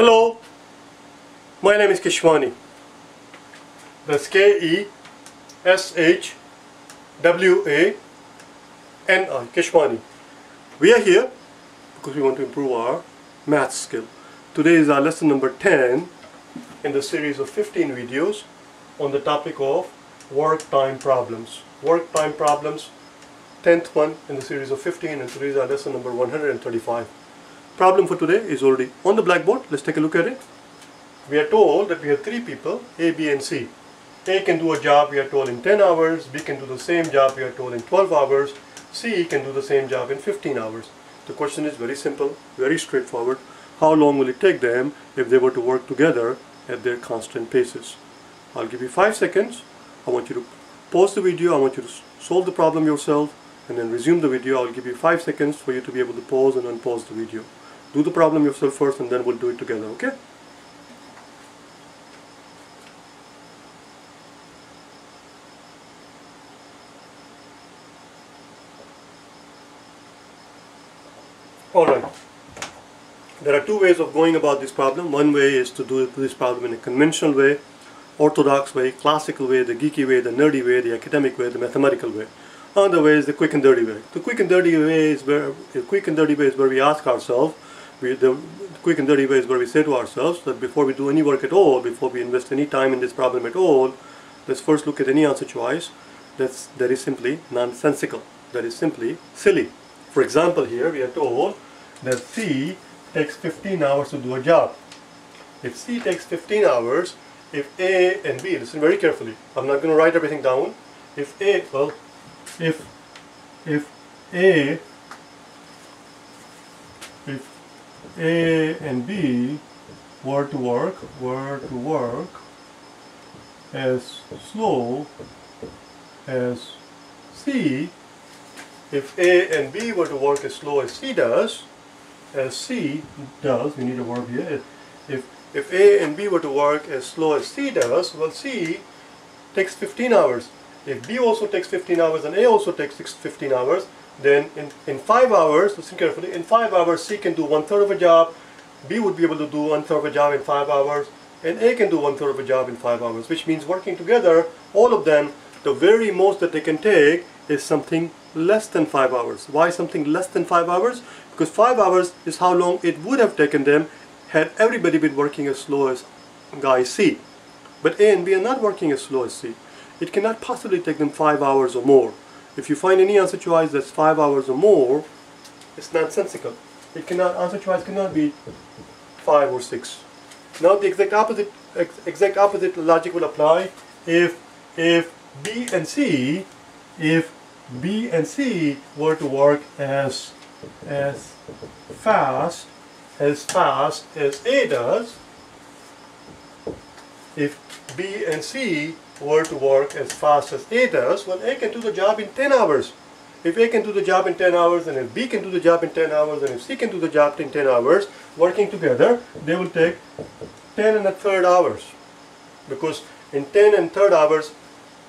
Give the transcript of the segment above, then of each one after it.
Hello, my name is Keshwani. That's K-E-S-H-W-A-N-I, Keshwani. We are here because we want to improve our math skill. Today is our lesson number 10 in the series of 15 videos on the topic of work time problems. Work time problems, 10th one in the series of 15 and today is our lesson number 135. Problem for today is already on the blackboard. Let's take a look at it. We are told that we have three people, A, B and C. A can do a job we are told in 10 hours, B can do the same job we are told in 12 hours, C can do the same job in 15 hours. The question is very simple, very straightforward. How long will it take them if they were to work together at their constant paces? I'll give you 5 seconds. I want you to pause the video, I want you to solve the problem yourself and then resume the video. I'll give you 5 seconds for you to be able to pause and unpause the video. Do the problem yourself first and then we'll do it together, okay? Alright. There are two ways of going about this problem. One way is to do this problem in a conventional way, orthodox way, classical way, the geeky way, the nerdy way, the academic way, the mathematical way. Another way is the quick and dirty way. The quick and dirty way is where the quick and dirty way is where we ask ourselves, we, the quick and dirty way is where we say to ourselves that before we do any work at all, before we invest any time in this problem at all, let's first look at any answer choice that's that is simply nonsensical, that is simply silly. For example, here we are told that C takes 15 hours to do a job. If C takes 15 hours, if A and B, listen very carefully, I'm not going to write everything down. If A, well, if, if A, if A and B were to work, were to work as slow as C, if A and B were to work as slow as C does, as C does, we need a verb here, if, if A and B were to work as slow as C does, well C takes 15 hours. If B also takes 15 hours and A also takes 15 hours, then in, in 5 hours, listen carefully, in 5 hours C can do one third of a job, B would be able to do one third of a job in 5 hours, and A can do one third of a job in 5 hours, which means working together, all of them, the very most that they can take is something less than 5 hours. Why something less than 5 hours? Because 5 hours is how long it would have taken them had everybody been working as slow as guy C. But A and B are not working as slow as C. It cannot possibly take them 5 hours or more. If you find any answer choice that's 5 hours or more, it's nonsensical. It cannot, answer choice cannot be 5 or 6. Now the exact opposite, ex exact opposite logic will apply if, if B and C, if B and C were to work as as fast as fast as A does, if B and C were to work as fast as A does, well A can do the job in 10 hours. If A can do the job in 10 hours and if B can do the job in 10 hours and if C can do the job in 10 hours, working together, they will take 10 and a third hours. Because in 10 and third hours,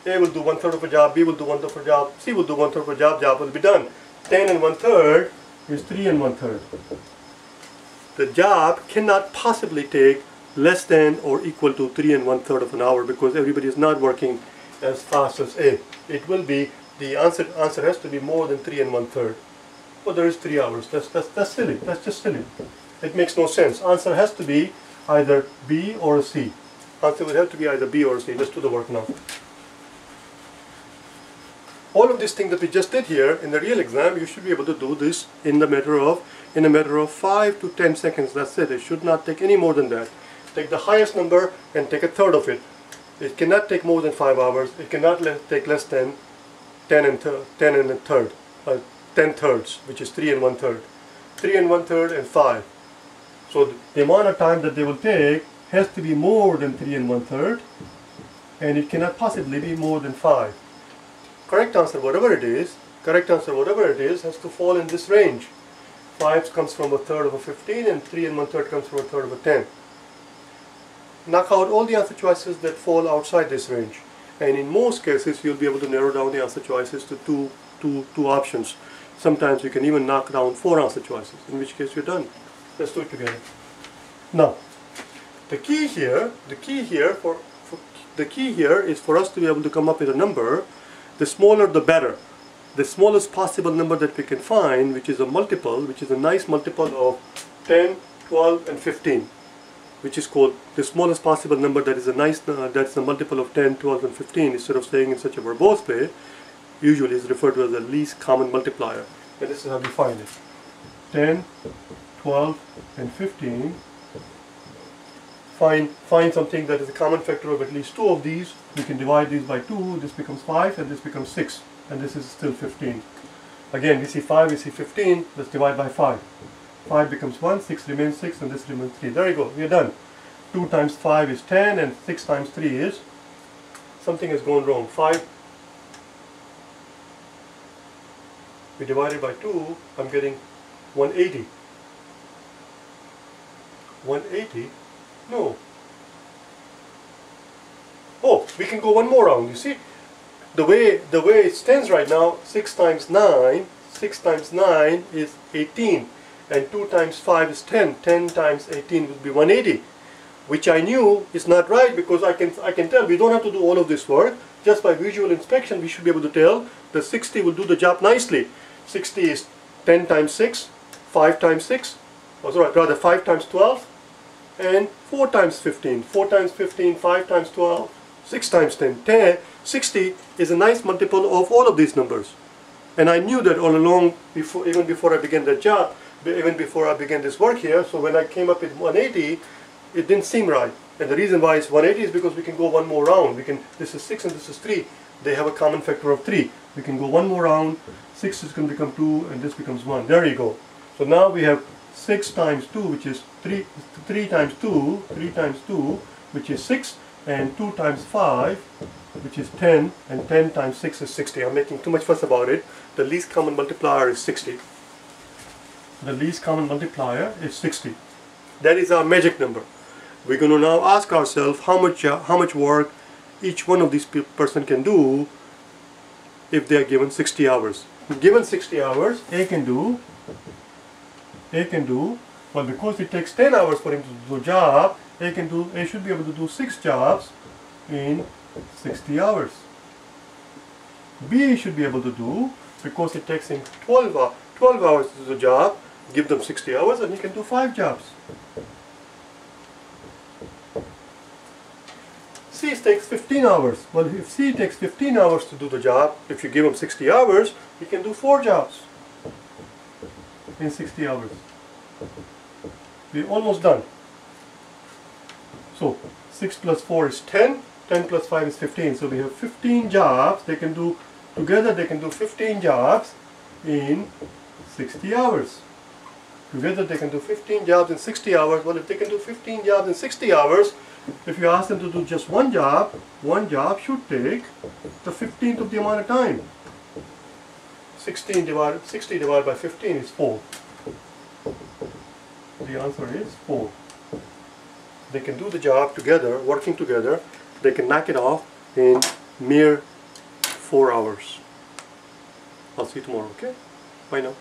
a will do one third of a job, B will do one third of a job, C will do one third of a job, job will be done. 10 and one third is 3 and one third. The job cannot possibly take less than or equal to 3 and one third of an hour because everybody is not working as fast as A. It will be, the answer, answer has to be more than 3 and one third. Well, there is 3 hours. That's, that's, that's silly. That's just silly. It makes no sense. Answer has to be either B or C. Answer would have to be either B or C. Let's do the work now all of this thing that we just did here in the real exam, you should be able to do this in the matter of in a matter of 5 to 10 seconds. That's it. It should not take any more than that. Take the highest number and take a third of it. It cannot take more than 5 hours. It cannot le take less than 10 and, 10 and a third. Uh, 10 thirds, which is 3 and 1 third. 3 and 1 third and 5. So the amount of time that they will take has to be more than 3 and 1 third. And it cannot possibly be more than 5 correct answer, whatever it is, correct answer, whatever it is, has to fall in this range. 5 comes from a third of a 15 and 3 and 1 third comes from a third of a 10. Knock out all the answer choices that fall outside this range. And in most cases, you'll be able to narrow down the answer choices to two, two, two options. Sometimes you can even knock down four answer choices, in which case you're done. Let's do it together. Now, the key here, the key here for, for the key here is for us to be able to come up with a number. The smaller the better. The smallest possible number that we can find, which is a multiple, which is a nice multiple of 10, 12, and 15, which is called the smallest possible number that is a nice, uh, that's a multiple of 10, 12, and 15. Instead of saying in such a verbose way, usually is referred to as the least common multiplier. And this is how we find it. 10, 12, and 15 find, find something that is a common factor of at least two of these. We can divide these by 2, this becomes 5 and this becomes 6 and this is still 15. Again, we see 5, we see 15, let's divide by 5. 5 becomes 1, 6 remains 6 and this remains 3. There you go, we are done. 2 times 5 is 10 and 6 times 3 is, something has gone wrong. 5, we divided by 2, I'm getting 180. 180 no. Oh, we can go one more round, you see? The way, the way it stands right now, 6 times 9, 6 times 9 is 18. And 2 times 5 is 10. 10 times 18 would be 180. Which I knew is not right because I can, I can tell we don't have to do all of this work. Just by visual inspection we should be able to tell the 60 will do the job nicely. 60 is 10 times 6, 5 times 6, or sorry, rather 5 times 12, and 4 times 15. 4 times 15, 5 times 12, 6 times 10. 10 60 is a nice multiple of all of these numbers. And I knew that all along, before, even before I began the job, even before I began this work here, so when I came up with 180, it didn't seem right. And the reason why it's 180 is because we can go one more round. We can. This is 6 and this is 3. They have a common factor of 3. We can go one more round. 6 is going to become 2 and this becomes 1. There you go. So now we have 6 times 2 which is 3, 3 times 2, 3 times 2 which is 6 and 2 times 5 which is 10 and 10 times 6 is 60. I'm making too much fuss about it. The least common multiplier is 60. The least common multiplier is 60. That is our magic number. We're going to now ask ourselves how much, uh, how much work each one of these person can do if they are given 60 hours. Given 60 hours, A can do a can do, but because it takes 10 hours for him to do a job, A can do, A should be able to do 6 jobs in 60 hours. B should be able to do, because it takes him 12, 12 hours to do the job, give them 60 hours and he can do 5 jobs. C takes 15 hours. Well, if C takes 15 hours to do the job, if you give him 60 hours, he can do 4 jobs in 60 hours. We're almost done. So 6 plus 4 is 10, 10 plus 5 is 15. So we have 15 jobs. They can do, together they can do 15 jobs in 60 hours. Together they can do 15 jobs in 60 hours. Well, if they can do 15 jobs in 60 hours, if you ask them to do just one job, one job should take the 15th of the amount of time. 16 divided, 60 divided by 15 is 4. The answer is 4. They can do the job together, working together. They can knock it off in mere 4 hours. I'll see you tomorrow, okay? Bye now.